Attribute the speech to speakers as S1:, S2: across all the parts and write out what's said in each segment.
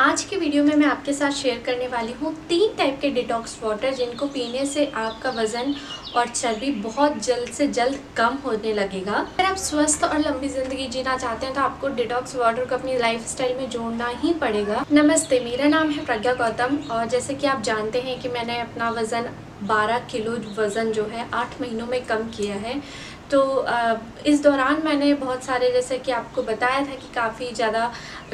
S1: आज के वीडियो में मैं आपके साथ शेयर करने वाली हूँ तीन टाइप के डिटॉक्स वाटर जिनको पीने से आपका वज़न और चर्बी बहुत जल्द से जल्द कम होने लगेगा। अगर आप स्वस्थ और लंबी ज़िंदगी जीना चाहते हैं तो आपको डिटॉक्स वाटर को अपनी लाइफ में जोड़ना ही पड़ेगा। नमस्ते, मेरा नाम है प्रज्ञा गौतम और जैसे कि आप जानते हैं कि मैंने अपना वज़न 12 किलो वज़न जो है आठ महीनों में कम किया है। तो इस दौरान मैंने बहुत सारे जैसे कि आपको बताया था कि काफ़ी ज़्यादा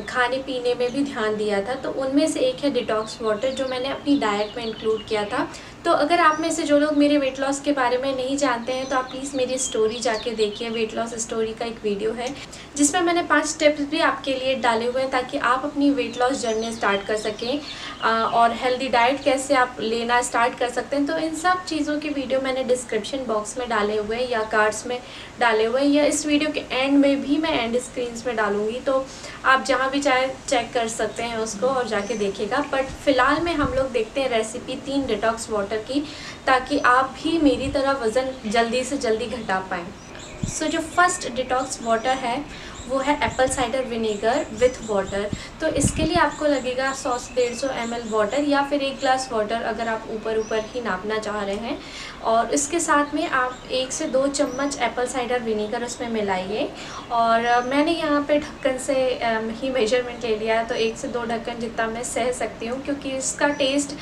S1: खाने पीने में भी ध्यान दिया था तो उनमें से एक है डिटॉक्स वाटर जो मैंने अपनी डाइट में इंक्लूड किया था। तो अगर आप में से जो लोग मेरे वेट लॉस के बारे में नहीं जानते हैं तो आप प्लीज़ मेरी स्टोरी जाके देखिए। वेट लॉस स्टोरी का एक वीडियो है, जिसमें मैंने पाँच टिप्स भी आपके लिए डाले हुए हैं ताकि आप अपनी वेट लॉस जर्नी स्टार्ट कर सकें और हेल्दी डाइट कैसे आप लेना स्टार्ट कर सकते हैं। तो इन सब चीज़ों की वीडियो मैंने डिस्क्रिप्शन बॉक्स में डाले हुए हैं या कार्ड्स में डाले हुए हैं या इस वीडियो के एंड में भी मैं एंड स्क्रीन में डालूँगी। तो आप जहाँ भी चाहे चेक कर सकते हैं उसको और जाके देखिएगा। बट फ़िलहाल में हम लोग देखते हैं रेसिपी तीन डिटॉक्स वाटर की ताकि आप भी मेरी तरह वज़न जल्दी से जल्दी घटा पाएँ। सो so, जो फ़र्स्ट डिटॉक्स वाटर है वो है apple cider vinegar with water तो इसके लिए आपको लगेगा सौ से डेढ़ सौ एम वाटर या फिर एक ग्लास वाटर अगर आप ऊपर ऊपर ही नापना चाह रहे हैं। और इसके साथ में आप एक से दो चम्मच एप्पल साइडर विनेगर उसमें मिलाइए। और मैंने यहाँ पे ढक्कन से ही मेज़रमेंट ले लिया है तो एक से दो ढक्कन जितना मैं सह सकती हूँ क्योंकि इसका टेस्ट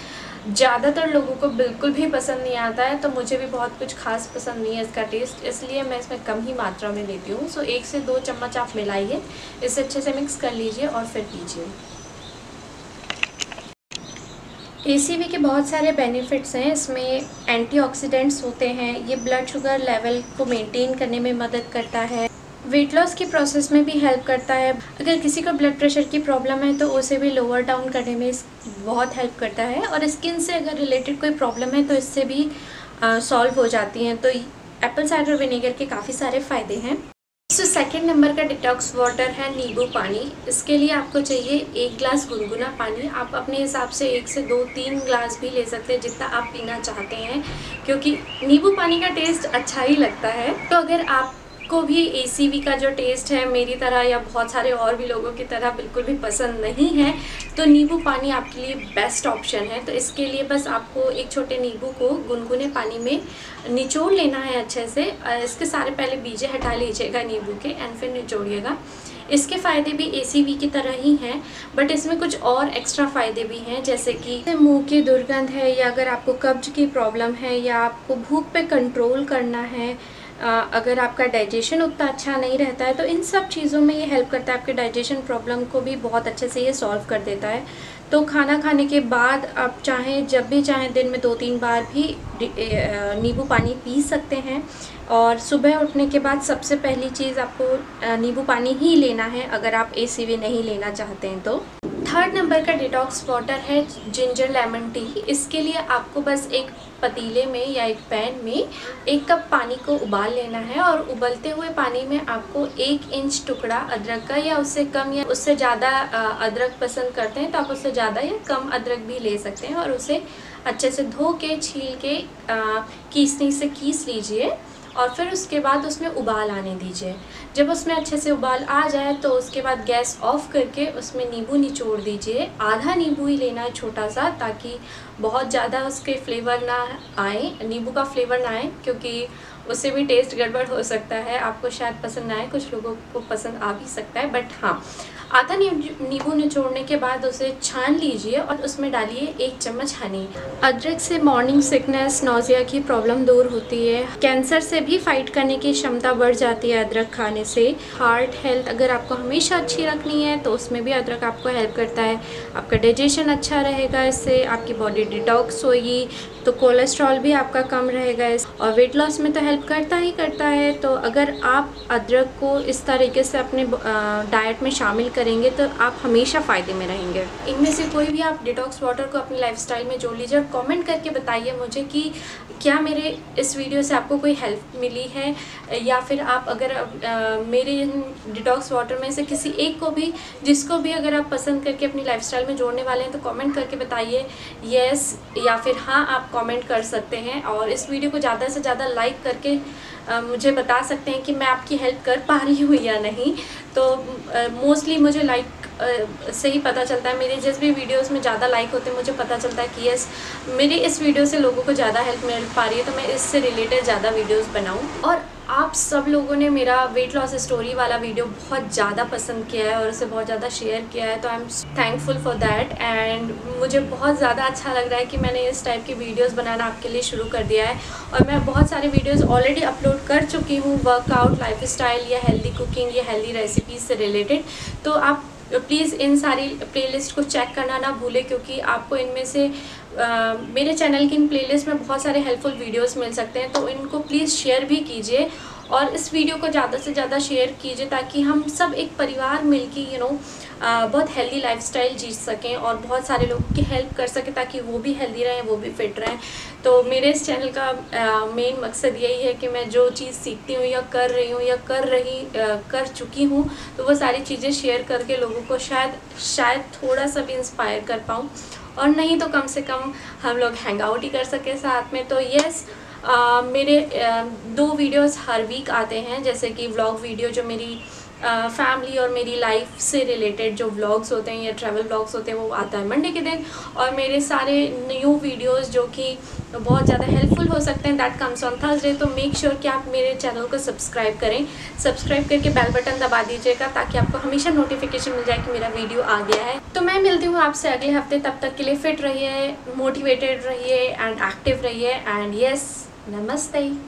S1: ज़्यादातर लोगों को बिल्कुल भी पसंद नहीं आता है तो मुझे भी बहुत कुछ खास पसंद नहीं है इसका टेस्ट इसलिए मैं इसमें कम ही मात्रा में लेती हूँ। सो एक से दो चम्मच आप मिलाइए इसे अच्छे से मिक्स कर लीजिए और फिर पीजिए। एसीवी के बहुत सारे बेनिफिट्स हैं। इसमें एंटीऑक्सीडेंट्स होते हैं, ये ब्लड शुगर लेवल को मेंटेन करने में मदद करता है। वेट लॉस की प्रोसेस में भी हेल्प करता है। अगर किसी को ब्लड प्रेशर की प्रॉब्लम है तो उसे भी लोअर डाउन करने में बहुत हेल्प करता है। और स्किन से अगर रिलेटेड कोई प्रॉब्लम है तो इससे भी सॉल्व हो जाती हैं। तो एप्पल साइडर विनेगर के काफ़ी सारे फ़ायदे हैं। सो सेकेंड नंबर का डिटॉक्स वाटर है नींबू पानी। इसके लिए आपको चाहिए एक ग्लास गुनगुना पानी। आप अपने हिसाब से एक से दो, तीन ग्लास भी ले सकते हैं, जितना आप पीना चाहते हैं, क्योंकि नींबू पानी का टेस्ट अच्छा ही लगता है। तो अगर आप को भी एसीवी का जो टेस्ट है, मेरी तरह या बहुत सारे और भी लोगों की तरह बिल्कुल भी पसंद नहीं है। तो नींबू पानी आपके लिए बेस्ट ऑप्शन है। तो इसके लिए बस आपको एक छोटे नींबू को गुनगुने पानी में निचोड़ लेना है अच्छे से। इसके सारे पहले बीजे हटा लीजिएगा नींबू के एंड फिर निचोड़िएगा। इसके फ़ायदे भी एसीवी की तरह ही हैं बट इसमें कुछ और एक्स्ट्रा फ़ायदे भी हैं, जैसे कि मुँह की दुर्गंध है या अगर आपको कब्ज की प्रॉब्लम है या आपको भूख पे कंट्रोल करना है अगर आपका डाइजेशन उतना अच्छा नहीं रहता है तो इन सब चीज़ों में ये हेल्प करता है, आपके डाइजेशन प्रॉब्लम को भी बहुत अच्छे से ये सॉल्व कर देता है। तो खाना खाने के बाद आप चाहें, जब भी चाहें, दिन में दो तीन बार भी नींबू पानी पी सकते हैं। और सुबह उठने के बाद सबसे पहली चीज़ आपको नींबू पानी ही लेना है, अगर आप एसीवी नहीं लेना चाहते हैं तो। थर्ड नंबर का डिटॉक्स वाटर है, जिंजर लेमन टी। इसके लिए आपको बस एक पतीले में या एक पैन में एक कप पानी को उबाल लेना है और उबलते हुए पानी में आपको एक इंच टुकड़ा अदरक का या उससे कम या उससे ज़्यादा अदरक पसंद करते हैं तो आप उससे ज़्यादा या कम अदरक भी ले सकते हैं और उसे अच्छे से धो के, छील के कीसनी से कीस लीजिए। और फिर उसके बाद उसमें उबाल आने दीजिए। जब उसमें अच्छे से उबाल आ जाए तो उसके बाद गैस ऑफ़ करके उसमें नींबू निचोड़ दीजिए। आधा नींबू ही लेना है छोटा सा ताकि बहुत ज़्यादा उसके फ्लेवर ना आए, नींबू का फ्लेवर ना आए, क्योंकि उससे भी टेस्ट गड़बड़ हो सकता है, आपको शायद पसंद आए, कुछ लोगों को पसंद आ भी सकता है बट हाँ। आधा नींबू निचोड़ने के बाद उसे छान लीजिए और उसमें डालिए एक चम्मच हनी अदरक से मॉर्निंग सिकनेस नोजिया की प्रॉब्लम दूर होती है। कैंसर से भी फाइट करने की क्षमता बढ़ जाती है अदरक खाने से। हार्ट हेल्थ अगर आपको हमेशा अच्छी रखनी है तो उसमें भी अदरक आपको हेल्प करता है। आपका डाइजेशन अच्छा रहेगा इससे, आपकी बॉडी डिटॉक्स होगी तो कोलेस्ट्रॉल भी आपका कम रहेगा और वेट लॉस में तो हेल्प करता ही करता है तो अगर आप अदरक को इस तरीके से अपने डाइट में शामिल करेंगे तो आप हमेशा फ़ायदे में रहेंगे। इनमें से कोई भी आप डिटॉक्स वाटर को अपनी लाइफस्टाइल में जोड़ लीजिए और कमेंट करके बताइए मुझे कि क्या मेरे इस वीडियो से आपको कोई हेल्प मिली है या फिर आप अगर आ, मेरे डिटॉक्स वाटर में से किसी एक को भी जिसको भी अगर आप पसंद करके अपनी लाइफस्टाइल में जोड़ने वाले हैं तो कमेंट करके बताइए येस या फिर हाँ आप कमेंट कर सकते हैं। और इस वीडियो को ज़्यादा से ज़्यादा लाइक करके आ, मुझे बता सकते हैं कि मैं आपकी हेल्प कर पा रही हूँ या नहीं। तो मोस्टली मुझे लाइक से ही पता चलता है। मेरे जिस भी वीडियोस में ज़्यादा लाइक होते हैं मुझे पता चलता है कि यस मेरी इस वीडियो से लोगों को ज़्यादा हेल्प मिल पा रही है तो मैं इससे रिलेटेड ज़्यादा वीडियोज़ बनाऊँ। और आप सब लोगों ने मेरा वेट लॉस स्टोरी वाला वीडियो बहुत ज़्यादा पसंद किया है और उसे बहुत ज़्यादा शेयर किया है तो I am thankful for that and मुझे बहुत ज़्यादा अच्छा लग रहा है कि मैंने इस टाइप की वीडियोस बनाना आपके लिए शुरू कर दिया है। और मैं बहुत सारे वीडियोस ऑलरेडी अपलोड कर चुकी हूँ वर्कआउट लाइफ या हेल्दी कुकिंग या हेल्दी रेसिपीज़ से रिलेटेड तो आप प्लीज़ इन सारी प्लेलिस्ट को चेक करना ना भूलें क्योंकि आपको इनमें से आ, मेरे चैनल की इन प्लेलिस्ट में बहुत सारे हेल्पफुल वीडियोस मिल सकते हैं तो इनको प्लीज़ शेयर भी कीजिए और इस वीडियो को ज़्यादा से ज़्यादा शेयर कीजिए ताकि हम सब एक परिवार मिलके यू नो बहुत हेल्दी लाइफस्टाइल जी सकें और बहुत सारे लोगों की हेल्प कर सकें ताकि वो भी हेल्दी रहें वो भी फिट रहें। तो मेरे इस चैनल का मेन मकसद यही है कि मैं जो चीज़ सीखती हूँ या कर रही हूँ या कर रही आ, कर चुकी हूँ तो वो सारी चीज़ें शेयर करके लोगों को शायद शायद थोड़ा सा भी इंस्पायर कर पाऊँ। और नहीं तो कम से कम हम लोग हैंग आउट ही कर सकें साथ में। तो येस मेरे दो वीडियोस हर वीक आते हैं, जैसे कि व्लॉग वीडियो जो मेरी फैमिली और मेरी लाइफ से रिलेटेड जो व्लॉग्स होते हैं या ट्रैवल व्लॉग्स होते हैं, वो आता है मंडे के दिन। और मेरे सारे न्यू वीडियोस जो कि बहुत ज़्यादा हेल्पफुल हो सकते हैं दैट कम्स ऑन थर्सडे तो मेक श्योर sure कि आप मेरे चैनल को सब्सक्राइब करें। सब्सक्राइब करके बेल बटन दबा दीजिएगा, ताकि आपको हमेशा नोटिफिकेशन मिल जाए कि मेरा वीडियो आ गया है। तो मैं मिलती हूँ आपसे अगले हफ़्ते, तब तक के लिए फिट रहिए मोटिवेटेड रहिए एंड एक्टिव रहिए एंड येस नमस्ते।